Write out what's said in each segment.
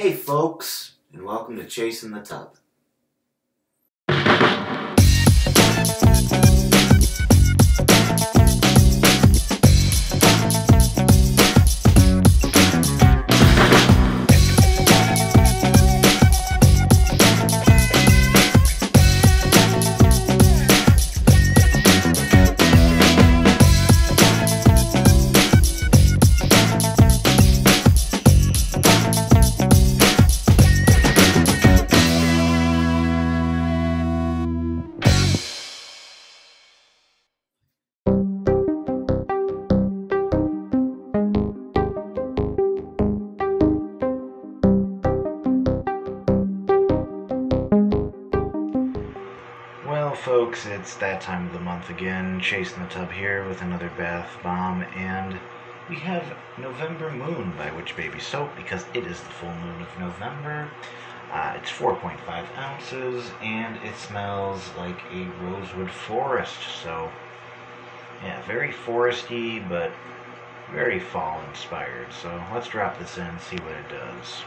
Hey folks, and welcome to Chase In The Tub. Well, folks, it's that time of the month again. Chase In The Tub here with another bath bomb, and we have November Moon by Witch Baby Soap because it is the full moon of November. Uh, it's 4.5 ounces, and it smells like a rosewood forest. So, yeah, very foresty, but very fall inspired. So let's drop this in see what it does.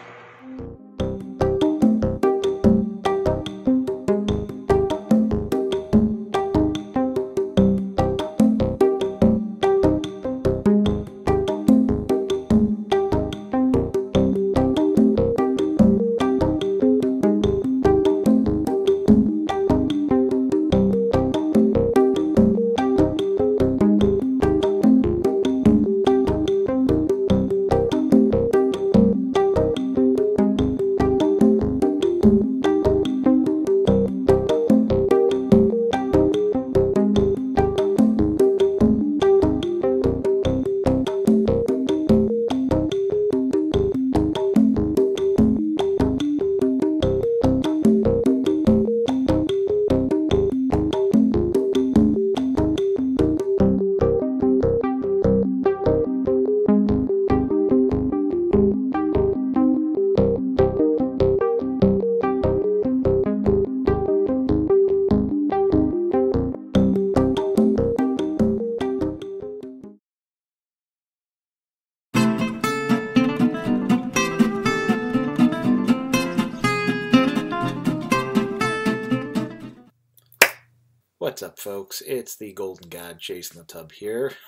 Up, folks? It's the Golden God Chase In The Tub here.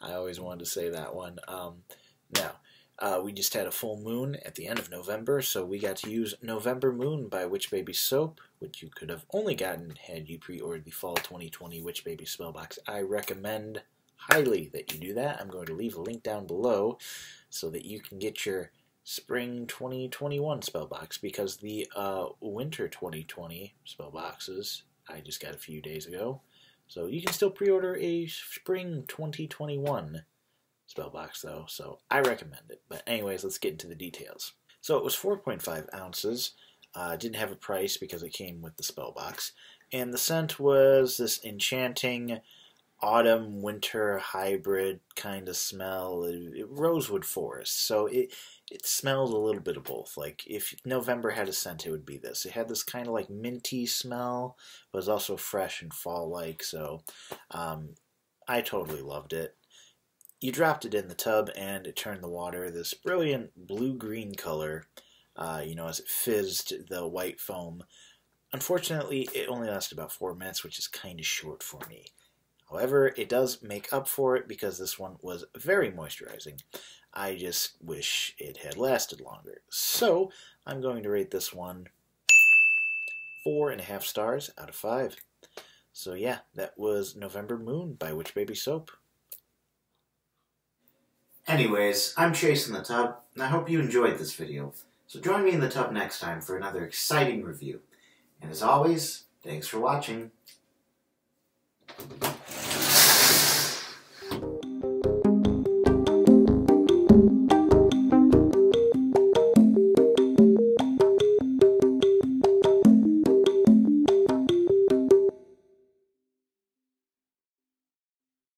I always wanted to say that one. Um, now, uh, we just had a full moon at the end of November, so we got to use November Moon by Witch Baby Soap, which you could have only gotten had you pre-ordered the Fall 2020 Witch Baby Spell Box. I recommend highly that you do that. I'm going to leave a link down below so that you can get your spring 2021 spell box because the uh, winter 2020 spell boxes I just got a few days ago. So you can still pre-order a spring 2021 spell box though, so I recommend it. But anyways, let's get into the details. So it was 4.5 ounces. Uh, didn't have a price because it came with the spell box, and the scent was this enchanting autumn winter hybrid kind of smell, it, it, rosewood forest. So it it smelled a little bit of both. Like if November had a scent, it would be this. It had this kind of like minty smell, but it was also fresh and fall-like. So um, I totally loved it. You dropped it in the tub, and it turned the water this brilliant blue-green color. Uh, you know, as it fizzed the white foam. Unfortunately, it only lasted about four minutes, which is kind of short for me. However, it does make up for it because this one was very moisturizing. I just wish it had lasted longer. So, I'm going to rate this one four and a half stars out of five. So yeah, that was November Moon by Witch Baby Soap. Anyways, I'm Chase In The Tub, and I hope you enjoyed this video. So join me in the tub next time for another exciting review. And as always, thanks for watching.